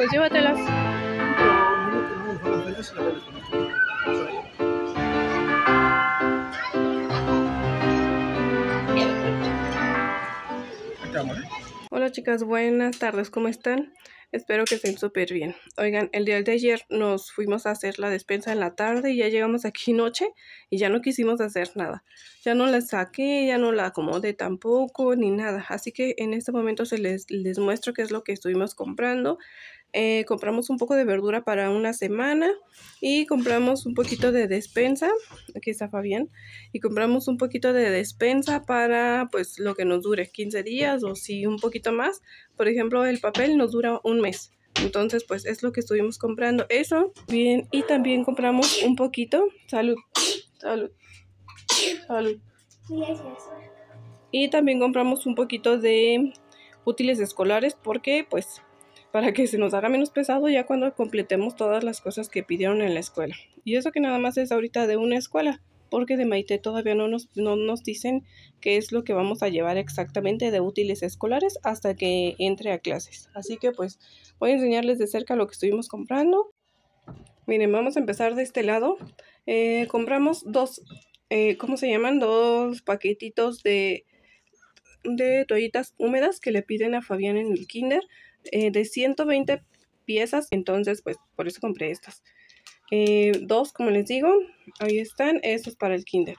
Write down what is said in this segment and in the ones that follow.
Pues llévatelas. Hola chicas, buenas tardes, ¿cómo están? Espero que estén súper bien. Oigan, el día de ayer nos fuimos a hacer la despensa en la tarde y ya llegamos aquí noche y ya no quisimos hacer nada. Ya no la saqué, ya no la acomodé tampoco, ni nada. Así que en este momento se les, les muestro qué es lo que estuvimos comprando. Eh, compramos un poco de verdura para una semana y compramos un poquito de despensa, aquí está Fabián, y compramos un poquito de despensa para pues lo que nos dure, 15 días o si un poquito más. Por ejemplo, el papel nos dura un mes. Entonces, pues es lo que estuvimos comprando. Eso, bien, y también compramos un poquito, salud, salud, salud. Y también compramos un poquito de útiles escolares porque pues para que se nos haga menos pesado ya cuando completemos todas las cosas que pidieron en la escuela. Y eso que nada más es ahorita de una escuela, porque de Maite todavía no nos, no nos dicen qué es lo que vamos a llevar exactamente de útiles escolares hasta que entre a clases. Así que pues voy a enseñarles de cerca lo que estuvimos comprando. Miren, vamos a empezar de este lado. Eh, compramos dos, eh, ¿cómo se llaman? Dos paquetitos de, de toallitas húmedas que le piden a Fabián en el kinder. Eh, de 120 piezas, entonces pues por eso compré estas. Eh, dos, como les digo, ahí están, estos para el kinder.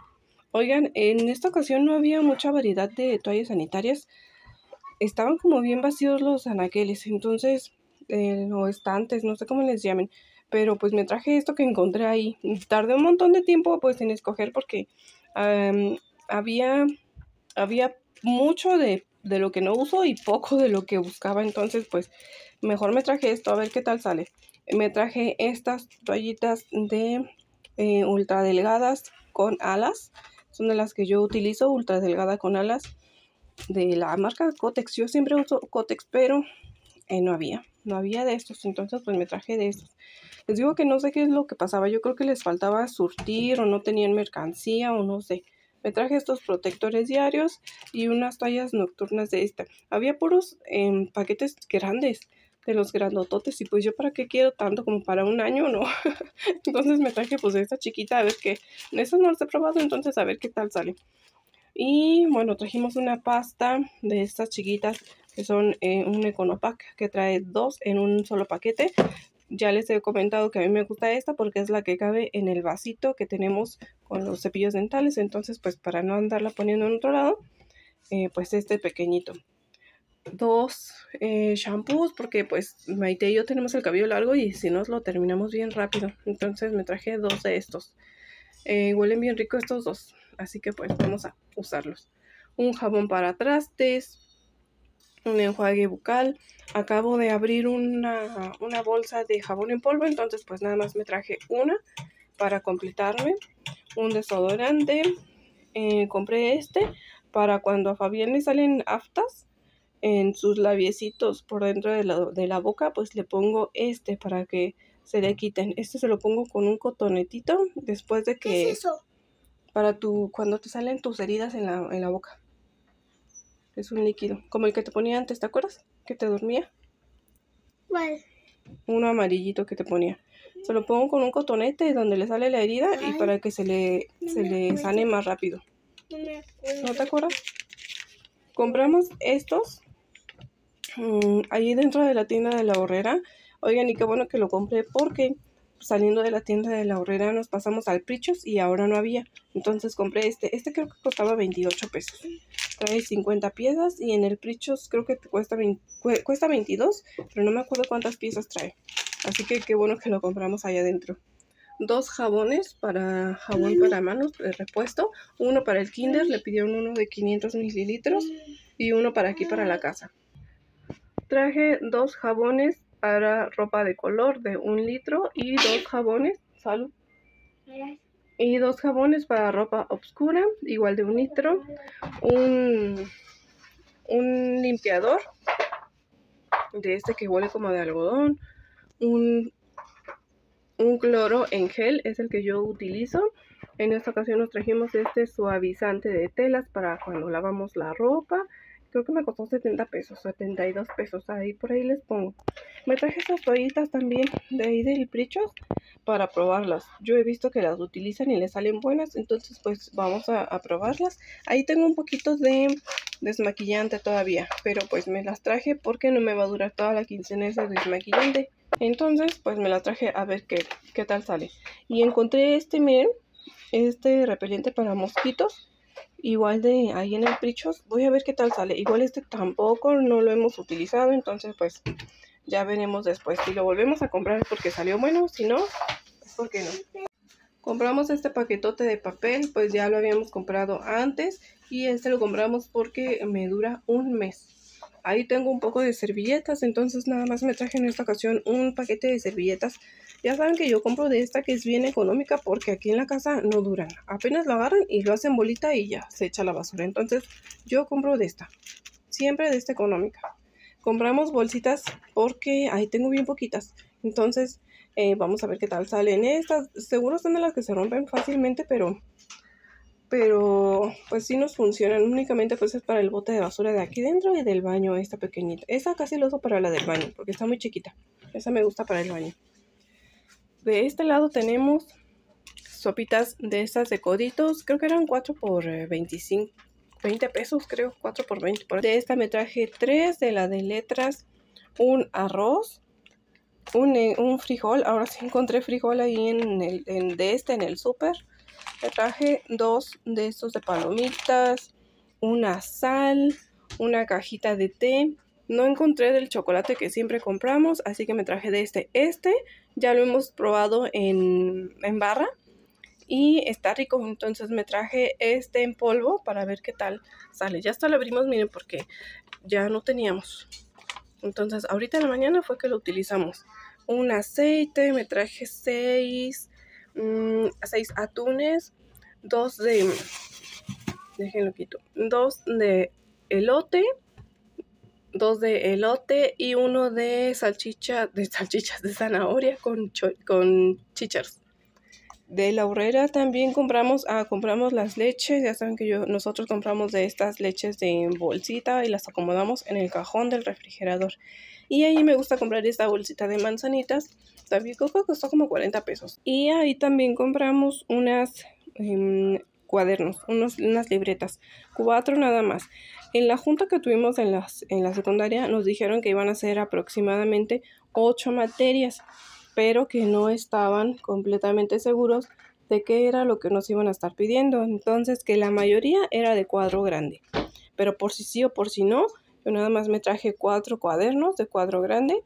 Oigan, en esta ocasión no había mucha variedad de toallas sanitarias. Estaban como bien vacíos los anaqueles, entonces, eh, o estantes, no sé cómo les llamen. Pero pues me traje esto que encontré ahí. Tardé un montón de tiempo pues en escoger porque había, había mucho de de lo que no uso y poco de lo que buscaba. Entonces, pues mejor me traje esto a ver qué tal sale. Me traje estas toallitas de eh, ultra delgadas con alas. Son de las que yo utilizo, ultra delgada con alas. De la marca Cotex. Yo siempre uso Cotex, pero eh, no había. No había de estos. Entonces, pues me traje de estos. Les digo que no sé qué es lo que pasaba. Yo creo que les faltaba surtir o no tenían mercancía o no sé. Me traje estos protectores diarios y unas toallas nocturnas de esta. Había puros en paquetes grandes de los grandototes y pues yo para qué quiero tanto como para un año, ¿no? entonces me traje pues esta chiquita a ver qué. Estas no las he probado, entonces a ver qué tal sale. Y bueno, trajimos una pasta de estas chiquitas que son eh, un Econopack que trae dos en un solo paquete. Ya les he comentado que a mí me gusta esta porque es la que cabe en el vasito que tenemos con los cepillos dentales. Entonces, pues para no andarla poniendo en otro lado, eh, pues este pequeñito. Dos eh, shampoos porque pues Maite y yo tenemos el cabello largo y si nos lo terminamos bien rápido. Entonces me traje dos de estos. Eh, huelen bien rico estos dos. Así que pues vamos a usarlos. Un jabón para trastes, un enjuague bucal. Acabo de abrir una, bolsa de jabón en polvo, entonces pues nada más me traje una para completarme. Un desodorante. Eh, compré este para cuando a Fabián le salen aftas en sus labiecitos por dentro de la, de la boca, pues le pongo este para que se le quiten. Este se lo pongo con un cotonetito después de que... ¿Qué es eso? Para tu, cuando te salen tus heridas en la, en la boca. Es un líquido. Como el que te ponía antes, ¿te acuerdas? Que te dormía. ¿Cuál? Uno amarillito que te ponía. Se lo pongo con un cotonete donde le sale la herida y para que se le, se le sane más rápido. No, te acuerdas? Compramos estos mm, ahí dentro de la tienda de la horrera. Oigan, y qué bueno que lo compré porque saliendo de la tienda de la horrera nos pasamos al Prichos y ahora no había. Entonces compré este. Este creo que costaba 28 pesos. Trae 50 piezas y en el Prichos creo que cuesta, cuesta 22, pero no me acuerdo cuántas piezas trae. Así que qué bueno que lo compramos allá adentro. Dos jabones para jabón para manos de repuesto. Uno para el kinder, le pidieron uno de 500 mililitros y uno para aquí para la casa. Traje dos jabones para ropa de color de un litro y dos jabones, salud. Y dos jabones para ropa oscura, igual de un litro. Un, un limpiador de este que huele como de algodón. Un, un cloro en gel es el que yo utilizo. En esta ocasión nos trajimos este suavizante de telas para cuando lavamos la ropa. Creo que me costó 70 pesos, 72 pesos, ahí por ahí les pongo. Me traje esas toallitas también de ahí del Prichos para probarlas. Yo he visto que las utilizan y les salen buenas, entonces pues vamos a, probarlas. Ahí tengo un poquito de desmaquillante todavía, pero pues me las traje porque no me va a durar toda la quincena ese desmaquillante. Entonces pues me las traje a ver qué, qué tal sale. Y encontré este, miren, este repelente para mosquitos igual de ahí en el Prichos. Voy a ver qué tal sale. Igual este tampoco no lo hemos utilizado, entonces pues ya veremos después. Si lo volvemos a comprar porque salió bueno, si no, pues porque no. Compramos este paquetote de papel, pues ya lo habíamos comprado antes y este lo compramos porque me dura un mes. Ahí tengo un poco de servilletas, entonces nada más me traje en esta ocasión un paquete de servilletas ya saben que yo compro de esta que es bien económica porque aquí en la casa no duran. Apenas la agarran y lo hacen bolita y ya se echa la basura. Entonces yo compro de esta. Siempre de esta económica. Compramos bolsitas porque ahí tengo bien poquitas. Entonces eh, vamos a ver qué tal salen estas. Seguro son de las que se rompen fácilmente, pero pero pues sí nos funcionan. Únicamente pues es para el bote de basura de aquí dentro y del baño, esta pequeñita. Esa casi lo uso para la del baño, porque está muy chiquita. Esa me gusta para el baño. De este lado tenemos sopitas de estas de coditos. Creo que eran 4 por 25, eh, 20 pesos, creo. 4 por 20. De esta me traje 3 de la de letras. Un arroz. Un, eh, un frijol. Ahora sí encontré frijol ahí en el, en, de este en el súper. Me traje dos de estos de palomitas. Una sal. Una cajita de té. No encontré del chocolate que siempre compramos, así que me traje de este. Este ya lo hemos probado en, barra y está rico, entonces me traje este en polvo para ver qué tal sale. Ya hasta lo abrimos, miren, porque ya no teníamos. Entonces, ahorita en la mañana fue que lo utilizamos. Un aceite, me traje seis, mm, seis atunes, dos de, déjenlo quito, dos de elote, dos de elote y uno de salchicha, de salchichas de zanahoria con, con. De la horrera también compramos, ah, compramos las leches, ya saben que yo, nosotros compramos de estas leches de bolsita y las acomodamos en el cajón del refrigerador. Y ahí me gusta comprar esta bolsita de manzanitas, también coco costó como 40 pesos. Y ahí también compramos unas em, cuadernos, unos, unas libretas, cuatro nada más. En la junta que tuvimos en, las, en la secundaria nos dijeron que iban a ser aproximadamente ocho materias, pero que no estaban completamente seguros de qué era lo que nos iban a estar pidiendo. Entonces, que la mayoría era de cuadro grande. Pero por si sí o por si no, yo nada más me traje cuatro cuadernos de cuadro grande.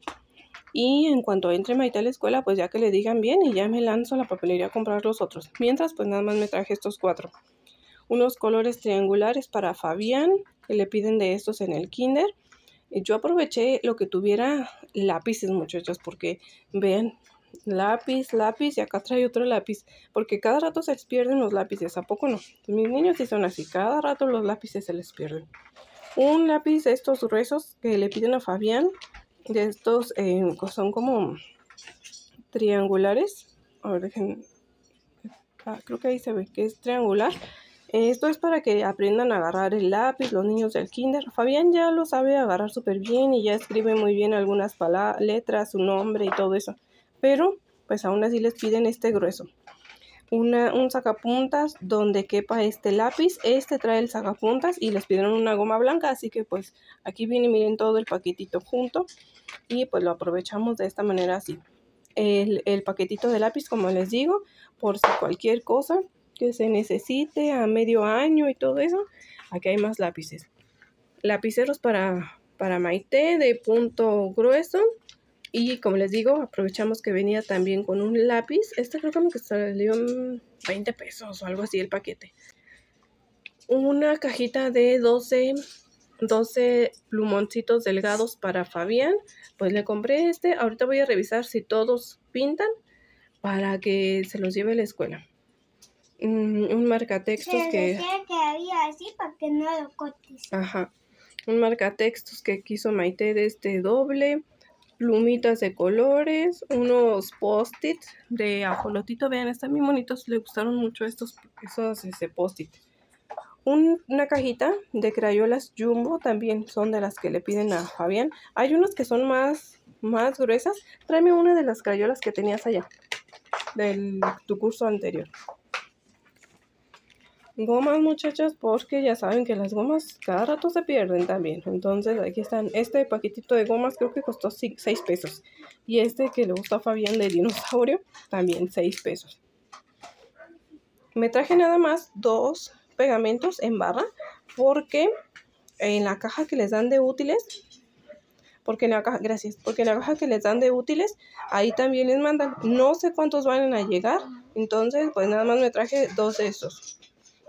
Y en cuanto entre Maite a la escuela, pues ya que le digan bien y ya me lanzo a la papelería a comprar los otros. Mientras, pues nada más me traje estos cuatro. Unos colores triangulares para Fabián, que le piden de estos en el kinder. Yo aproveché lo que tuviera lápices, muchachos, porque vean, lápiz, lápiz y acá trae otro lápiz, porque cada rato se les pierden los lápices, ¿a poco no? Mis niños sí son así, cada rato los lápices se les pierden. Un lápiz de estos gruesos que le piden a Fabián, de estos eh, son como triangulares. A ver, dejen. Ah, creo que ahí se ve que es triangular. Esto es para que aprendan a agarrar el lápiz los niños del kinder. Fabián ya lo sabe agarrar súper bien y ya escribe muy bien algunas letras, su nombre y todo eso. Pero pues aún así les piden este grueso. Una, un sacapuntas donde quepa este lápiz. Este trae el sacapuntas y les pidieron una goma blanca. Así que pues aquí viene, miren todo el paquetito junto. Y pues lo aprovechamos de esta manera así. El, el paquetito de lápiz, como les digo, por si cualquier cosa que se necesite a medio año y todo eso, aquí hay más lápices. Lapiceros para, para Maite de punto grueso. Y como les digo, aprovechamos que venía también con un lápiz. Este creo que me salió 20 pesos o algo así el paquete. Una cajita de 12, 12 plumoncitos delgados para Fabián. Pues le compré este. Ahorita voy a revisar si todos pintan para que se los lleve a la escuela. Mm, un marcatextos que... que había así para que no lo cortes. Ajá. Un marcatextos que quiso Maite de este doble. Plumitas de colores. Unos post-it de ajolotito. Vean, están bien bonitos. Le gustaron mucho estos esos ese post-it. una cajita de crayolas Jumbo, también son de las que le piden a Fabián. Hay unas que son más, más gruesas. Tráeme una de las crayolas que tenías allá, de tu curso anterior. Gomas, muchachas, porque ya saben que las gomas cada rato se pierden también. Entonces, aquí están. Este paquetito de gomas creo que costó 6 pesos. Y este que le gusta a Fabián de dinosaurio, también 6 pesos. Me traje nada más dos pegamentos en barra porque en la caja que les dan de útiles porque en la caja, gracias, porque en la caja que les dan de útiles, ahí también les mandan, no sé cuántos van a llegar, entonces pues nada más me traje dos de estos.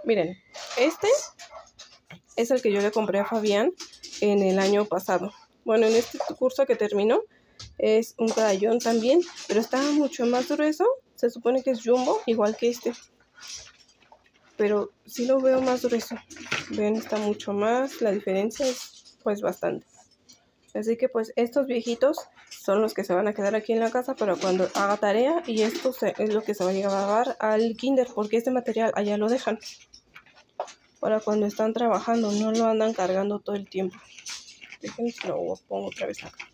Miren, este es el que yo le compré a Fabián en el año pasado. Bueno, en este curso que terminó es un crayón también, pero está mucho más grueso. Se supone que es jumbo, igual que este pero sí lo veo más grueso. Ven, está mucho más, la diferencia es pues bastante. Así que pues estos viejitos son los que se van a quedar aquí en la casa para cuando haga tarea y esto es lo que se va a llevar al kinder porque este material allá lo dejan. Para cuando están trabajando, no lo andan cargando todo el tiempo. Déjenme lo pongo otra vez acá.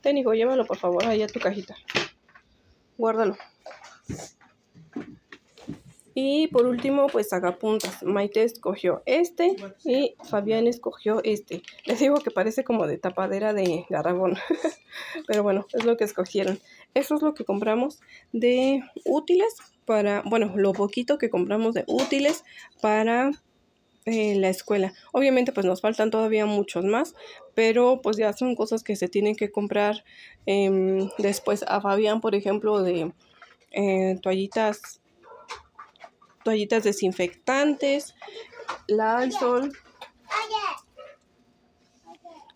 Técnico, llévalo por favor allá a tu cajita. Guárdalo. Y por último, pues puntas. Maite escogió este y Fabián escogió este. Les digo que parece como de tapadera de garrabón. Pero bueno, es lo que escogieron. Eso es lo que compramos de útiles para, bueno, lo poquito que compramos de útiles para eh, la escuela. Obviamente pues nos faltan todavía muchos más, pero pues ya son cosas que se tienen que comprar em, después a Fabián, por ejemplo, de eh, toallitas toallitas desinfectantes, la sol,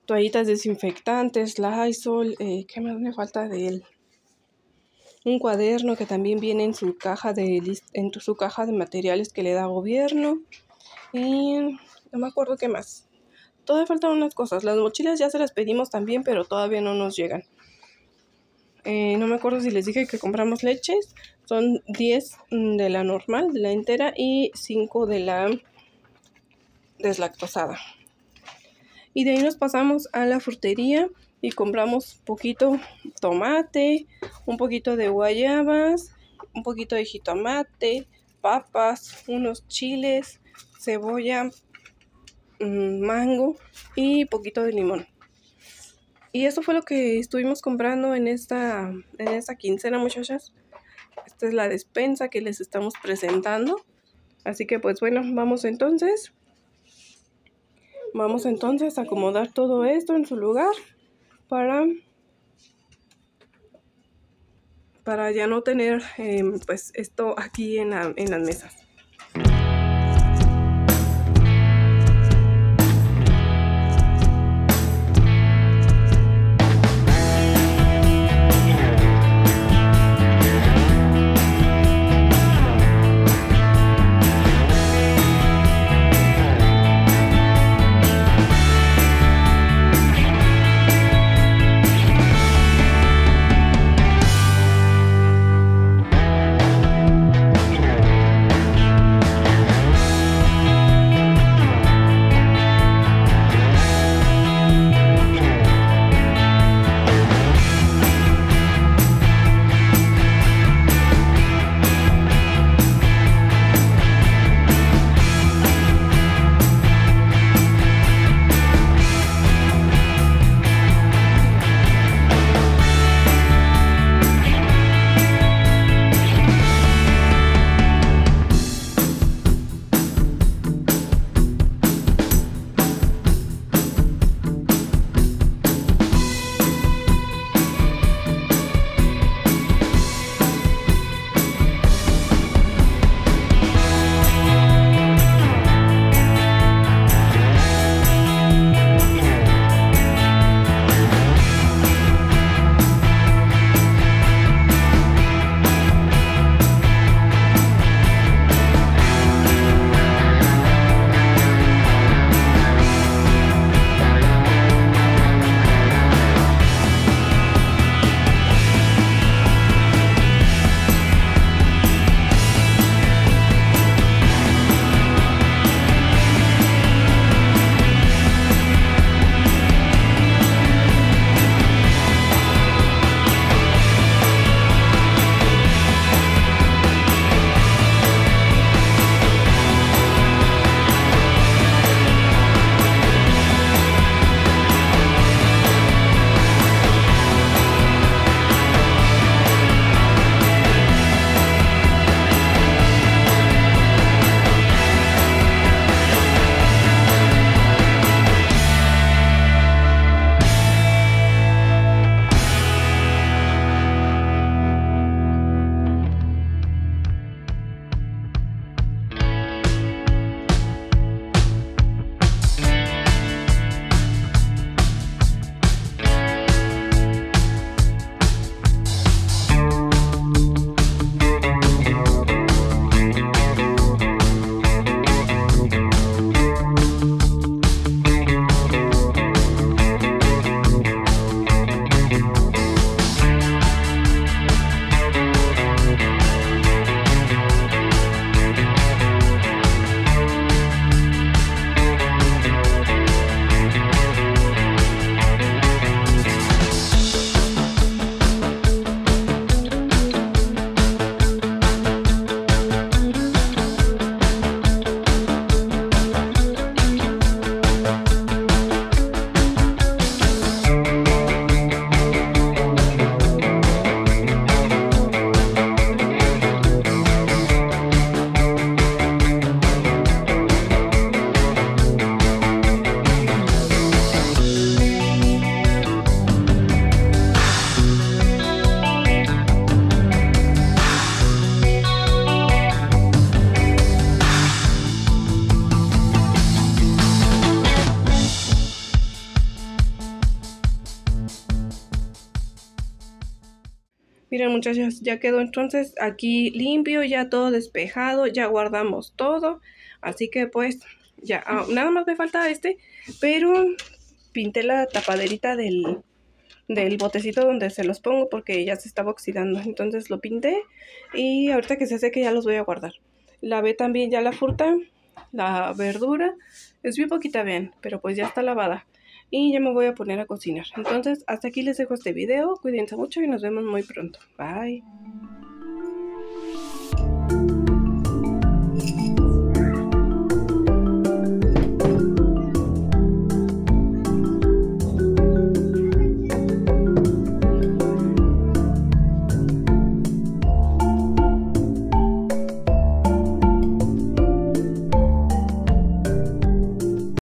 toallitas desinfectantes, la eh, ¿qué más me falta de él? Un cuaderno que también viene en su caja de en su caja de materiales que le da gobierno. Y no me acuerdo qué más. Todavía faltan unas cosas. Las mochilas ya se las pedimos también, pero todavía no nos llegan. Eh, no me acuerdo si les dije que compramos leches. Son 10 de la normal, de la entera, y 5 de la deslactosada. Y de ahí nos pasamos a la frutería y compramos poquito tomate, un poquito de guayabas, un poquito de jitomate, papas, unos chiles, cebolla, mm, mango y poquito de limón. Y eso fue lo que estuvimos comprando en esta, en esta quincena, muchachas. Esta es la despensa que les estamos presentando. Así que pues bueno, vamos entonces. Vamos entonces a acomodar todo esto en su lugar para, para ya no tener em, pues esto aquí en, en las mesas. Miren muchachos, ya quedó entonces aquí limpio, ya todo despejado, ya guardamos todo. Así que pues ya, ah, nada más me falta este, pero pinté la tapaderita del, del botecito donde se los pongo porque ya se estaba oxidando. Entonces lo pinté y ahorita que se seque ya los voy a guardar. Lavé también ya la fruta, la verdura. Es bien poquita, bien, pero pues ya está lavada. Y ya me voy a poner a cocinar. Entonces hasta aquí les dejo este video. Cuídense mucho y nos vemos muy pronto. Bye.